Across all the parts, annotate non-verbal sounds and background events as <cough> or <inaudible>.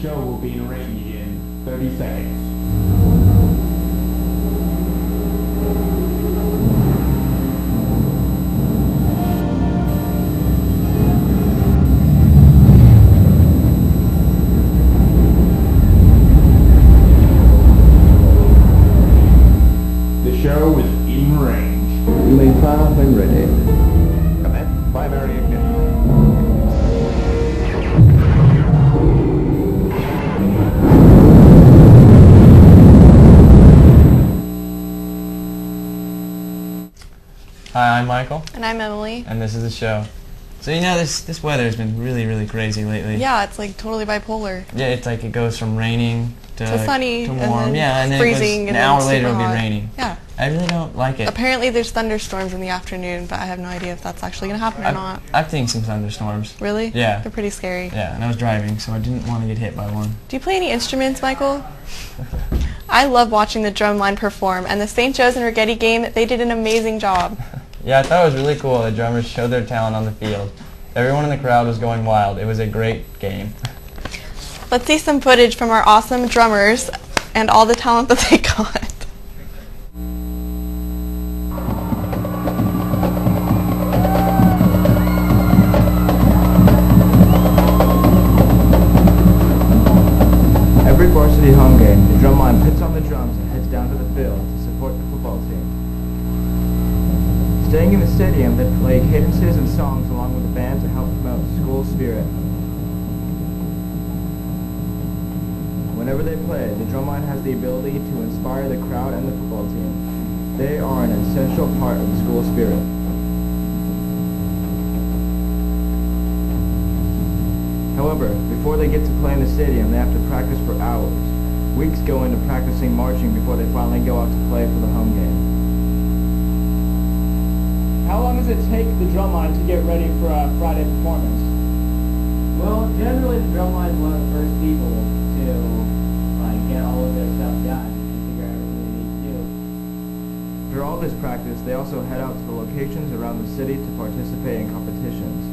Show will be in a narrating in 30 seconds. Michael, And I'm Emily. and this is the show. So you know this this weather has been really really crazy lately. Yeah, it's like totally bipolar. Yeah, it's like it goes from raining to, To sunny to and warm. then yeah, and then freezing goes, and an hour later it'll be raining. Yeah. I really don't like it. Apparently there's thunderstorms in the afternoon, but I have no idea if that's actually going to happen or I've, not. I've seen some thunderstorms. Really? Yeah. They're pretty scary. Yeah, and I was driving, so I didn't want to get hit by one. Do you play any instruments, Michael? I love watching the drumline perform, and the St. Joe's and Righetti game, they did an amazing job. Yeah, I thought it was really cool. The drummers showed their talent on the field. Everyone in the crowd was going wild. It was a great game. Let's see some footage from our awesome drummers and all the talent that they <laughs> got. Every varsity home game, the drum line puts on the drums and heads down to the field to support the football team. Staying in the stadium, they play cadences and songs along with the band to help promote school spirit. Whenever they play, the drumline has the ability to inspire the crowd and the football team. They are an essential part of the school spirit. However, before they get to play in the stadium, they have to practice for hours. Weeks go into practicing marching before they finally go out to play for the home game. How it take the drumline to get ready for a Friday performance? Well, generally the drumline is one of the first people to like get all of their stuff done and figure out everything they need to do. After all this practice, they also head out to the locations around the city to participate in competitions.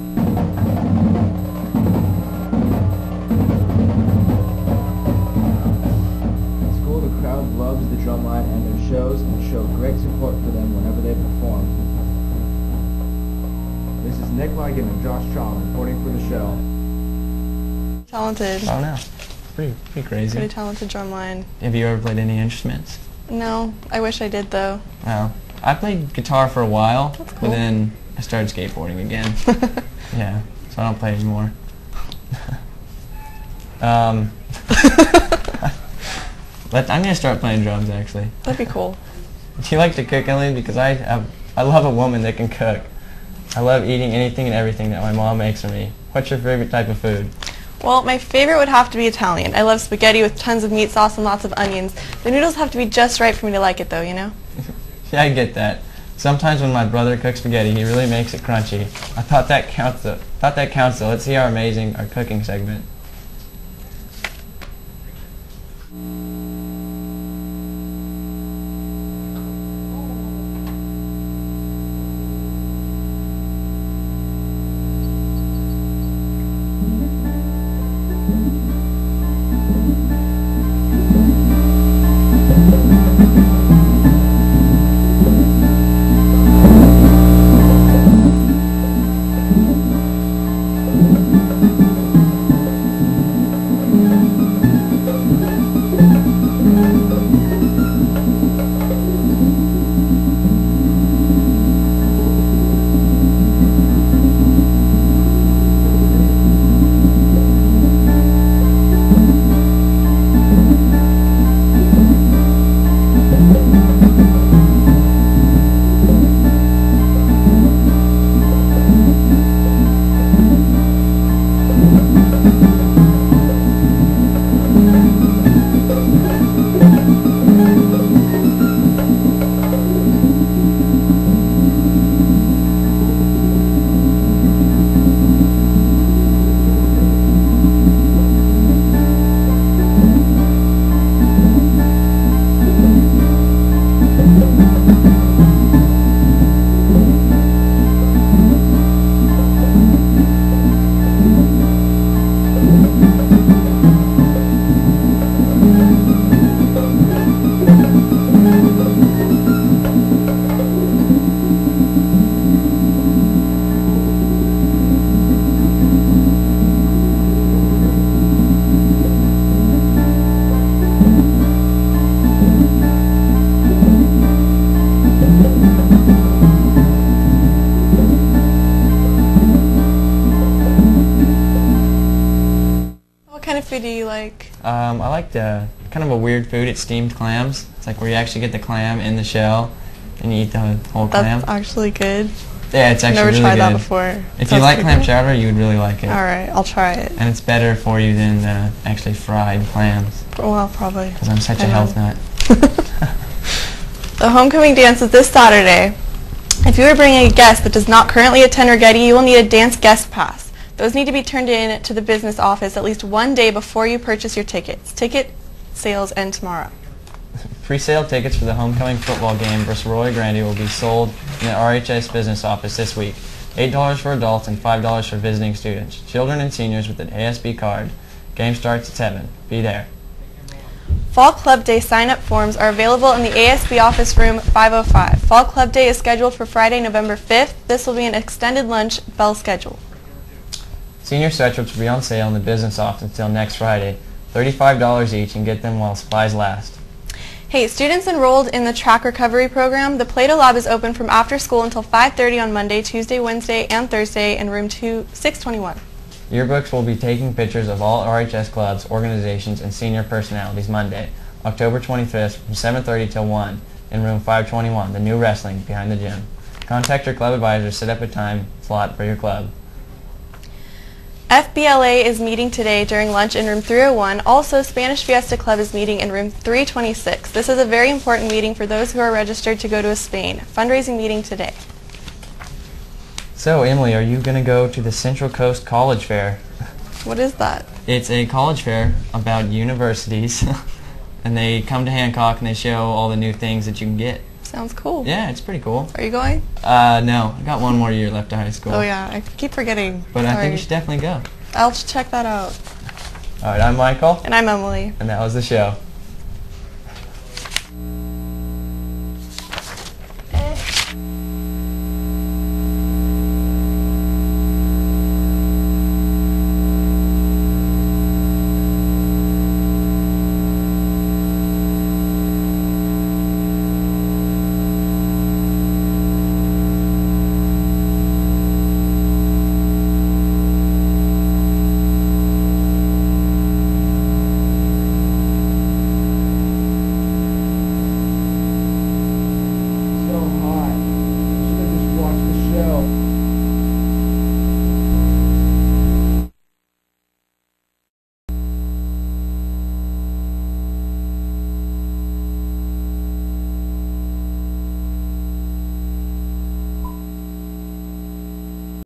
At school, the crowd loves the drumline and their shows and show great support for them whenever they perform. This is Nick Ligon and Josh Chong reporting for the show. Talented. Oh no, pretty pretty crazy. Pretty talented drumline. Have you ever played any instruments? No, I wish I did though. No. I played guitar for a while, That's but then I started skateboarding again. <laughs> yeah, so I don't play anymore. <laughs> um, <laughs> but I'm gonna start playing drums actually. That'd be cool. Do you like to cook, Emily? Because I have, I love a woman that can cook. I love eating anything and everything that my mom makes for me. What's your favorite type of food? Well, my favorite would have to be Italian. I love spaghetti with tons of meat sauce and lots of onions. The noodles have to be just right for me to like it though, you know? <laughs> Yeah, I get that. Sometimes when my brother cooks spaghetti, he really makes it crunchy. I thought that counts. Though. Thought that counts though. Let's see how amazing our cooking segment. Food do you like? Um, I like the kind of a weird food. It's steamed clams. It's like where you actually get the clam in the shell and you eat the whole clam. That's actually good. yeah, it's actually I've Never really tried good. that before. If you like clam chowder, you would really like it. All right, I'll try it. And it's better for you than the actually fried clams Well, probably. because I'm such a I know. health nut. <laughs> <laughs> The homecoming dance is this Saturday. If you are bringing a guest that does not currently attend Righetti, you will need a dance guest pass. Those need to be turned in to the business office at least one day before you purchase your tickets. Ticket sales end tomorrow. <laughs> Pre-sale tickets for the homecoming football game versus Arroyo Grande will be sold in the RHS business office this week. $8 for adults and $5 for visiting students. Children and seniors with an ASB card. Game starts at 7. Be there. Fall Club Day sign-up forms are available in the ASB office room 505. Fall Club Day is scheduled for Friday, November 5th. This will be an extended lunch bell schedule. Senior sweatshirts will be on sale in the business office until next Friday. $35 each and get them while supplies last. Hey, students enrolled in the track recovery program, the Plato Lab is open from after school until 5.30 on Monday, Tuesday, Wednesday, and Thursday in room 2, 621. Yearbooks will be taking pictures of all RHS clubs, organizations, and senior personalities Monday, October 25th from 7.30 till 1 in room 521, the new wrestling behind the gym. Contact your club advisor set up a time slot for your club. FBLA is meeting today during lunch in room 301. Also, Spanish Fiesta Club is meeting in room 326. This is a very important meeting for those who are registered to go to a Spain. Fundraising meeting today. So, Emily, are you going to go to the Central Coast College Fair? What is that? It's a college fair about universities, <laughs> and they come to Hancock and they show all the new things that you can get. Sounds cool. Yeah, it's pretty cool. Are you going? Uh, no, I got one more year left of high school. Oh yeah, I keep forgetting. But I think you should definitely go. I'll check that out. All right, I'm Michael, And I'm Emily. and that was the show.